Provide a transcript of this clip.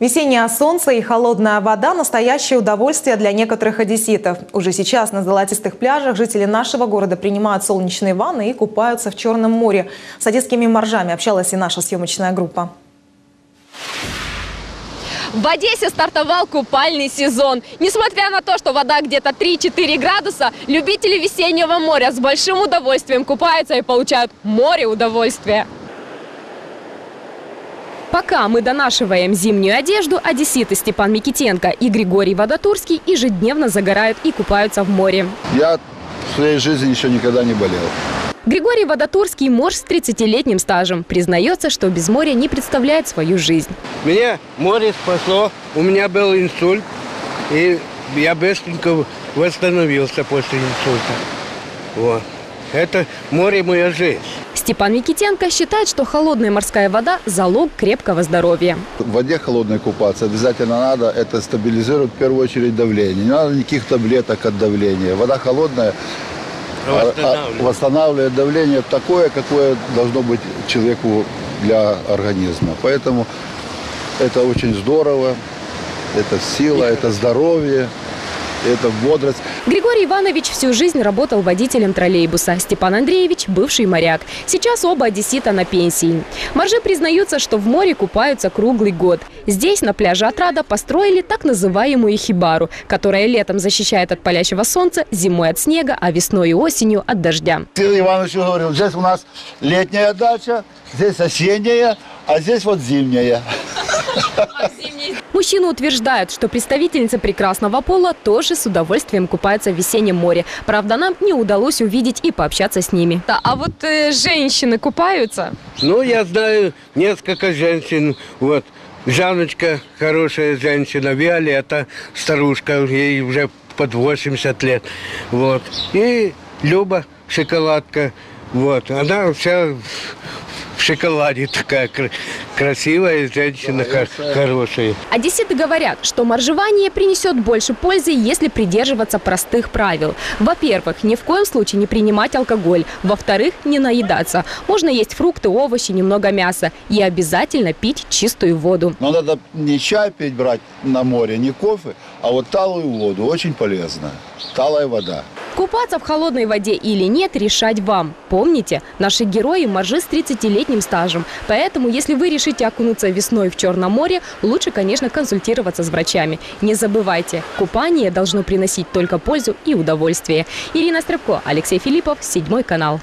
Весеннее солнце и холодная вода – настоящее удовольствие для некоторых одесситов. Уже сейчас на золотистых пляжах жители нашего города принимают солнечные ванны и купаются в Черном море. С одесскими моржами общалась и наша съемочная группа. В Одессе стартовал купальный сезон. Несмотря на то, что вода где-то 3-4 градуса, любители весеннего моря с большим удовольствием купаются и получают море удовольствия. Пока мы донашиваем зимнюю одежду, одесситы Степан Микитенко и Григорий Водотурский ежедневно загорают и купаются в море. Я в своей жизни еще никогда не болел. Григорий Водотурский – морж с 30-летним стажем. Признается, что без моря не представляет свою жизнь. Меня море спасло, у меня был инсульт, и я быстренько восстановился после инсульта. Вот. Это море моя жизнь. Степан Микитенко считает, что холодная морская вода – залог крепкого здоровья. В воде холодной купаться обязательно надо. Это стабилизирует в первую очередь давление. Не надо никаких таблеток от давления. Вода холодная а, а, Восстанавливает. восстанавливает давление такое, какое должно быть человеку для организма. Поэтому это очень здорово. Это сила, это здоровье, это бодрость. Григорий Иванович всю жизнь работал водителем троллейбуса. Степан Андреевич – бывший моряк. Сейчас оба одессита на пенсии. Моржи признаются, что в море купаются круглый год. Здесь, на пляже Отрада, построили так называемую хибару, которая летом защищает от палящего солнца, зимой от снега, а весной и осенью от дождя. Сергей Иванович говорил, здесь у нас летняя дача, здесь осенняя, а здесь вот зимняя. Мужчины утверждают, что представительницы прекрасного пола тоже с удовольствием купаются в весеннем море. Правда, нам не удалось увидеть и пообщаться с ними. Да, а вот э, женщины купаются? Ну, я знаю несколько женщин. Вот. Жанночка, хорошая женщина, Виолетта, старушка, ей уже под 80 лет. Вот. И Люба, шоколадка. Вот. Она вся шоколаде такая кра- красивая женщина, ха- хорошая. Одесситы говорят, что моржевание принесет больше пользы, если придерживаться простых правил. Во-первых, ни в коем случае не принимать алкоголь. Во-вторых, не наедаться. Можно есть фрукты, овощи, немного мяса. И обязательно пить чистую воду. Но надо не чай пить брать на море, не кофе, а вот талую воду. Очень полезно. Талая вода. Купаться в холодной воде или нет, решать вам. Помните, наши герои – моржи с 30-летним стажем. Поэтому, если вы решите окунуться весной в Черном море, лучше, конечно, консультироваться с врачами. Не забывайте, купание должно приносить только пользу и удовольствие. Ирина Стребко, Алексей Филиппов, Седьмой канал.